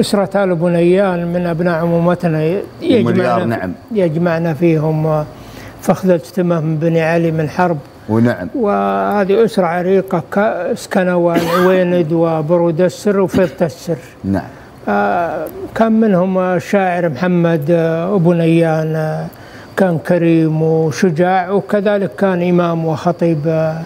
أسرة آل بنيان من أبناء عمومتنا. يجمعنا نعم. يجمعنا فيهم فخذة تمام من بني علي من حرب. ونعم. وهذه أسرة عريقة ك- سكنوا العويند وبرود السر وفيضة السر. نعم. آه، كان منهم الشاعر محمد آه، أبو نيان آه، كان كريم وشجاع وكذلك كان إمام وخطيب آه،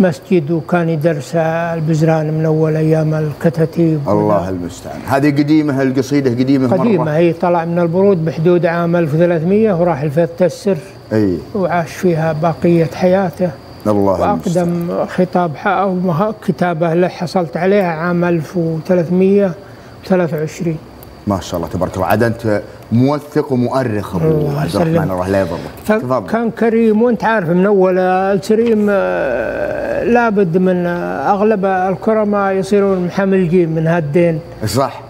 مسجد وكان يدرس البزران من أول أيام الكتاتيب الله المستعان. هذه قديمة القصيدة قديمة قديمة مرة هي طلع من البرود بحدود عام 1300 وراح الفيض السر أي. وعاش فيها بقية حياته. الله المستعان. وأقدم خطاب مه- كتابة له حصلت عليها عام 1323 ما شاء الله تبارك الله. عاد أنت موثق ومؤرخ أبو عبد الرحمن. الله لا يضرك تفضل كان كريم وانت عارف من أول الكريم آه، لابد من آه، أغلب الكرماء يصيرون محمل جيم من هالدين. صح.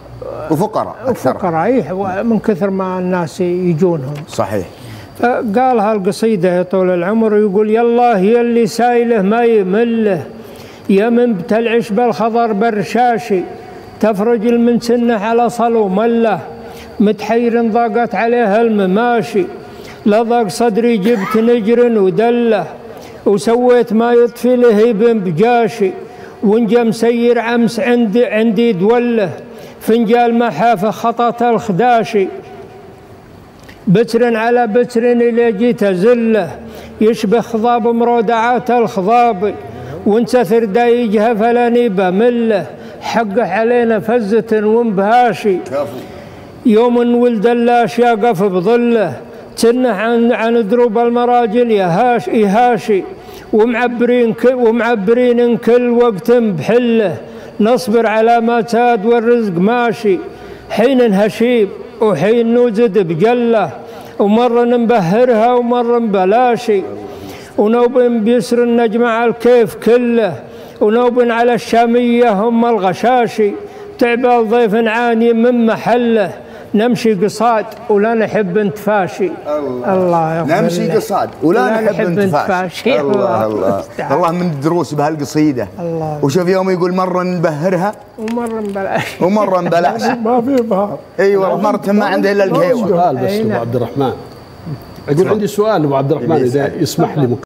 وفقراء أكثر. فقراء إيه، من كثر ما الناس يجونهم. صحيح. قال هالقصيدة يا طول العمر يقول هي اللي سايله ما يمله يا من بتلعش بالخضر برشاشي تفرج المنسنة على صلو مله. متحير ضاقت عليها المماشي لضاق صدري جبت نجر ودله. وسويت ما يطفي لهيب بجاشي. ونجا مسير عمس عندي عندي دولة. فنجال محافة خطط الخداشي. بتر على بتر إلى جيت زله يشبه خضاب مرودعات الخضاب. وانتثر دايجها فلاني بمله حقه علينا فزة وانبهاشي. يوم ولد اللاش يقف بظله. تنه عن عن دروب المراجل يهاش يهاشي ومعبرين كل ومعبرين كل وقت بحله. نصبر على ما تاد والرزق ماشي. حين هشيب وحين نوزد بجله ومرة نبهرها ومرة بلاشي ونوب بيسر النجم على الكيف كله. ونوب على الشامية هم الغشاشي. تعبال ضيف عاني من محله. نمشي قصاد ولا نحب نتفاشي الله. الله نمشي. قصاد ولا نحب نتفاشي الله الله المستعان. الله من الدروس بهالقصيدة. الله. وشوف يوم يقول مرة نبهرها. ومرة بلاش ومرة نبلعش ما في إبهار. أيوه مرة ما عنده إلا القهوة سؤال بس أبو نعم. عبد الرحمن. أقول عندي سؤال أبو عبد الرحمن إذا يسمح لي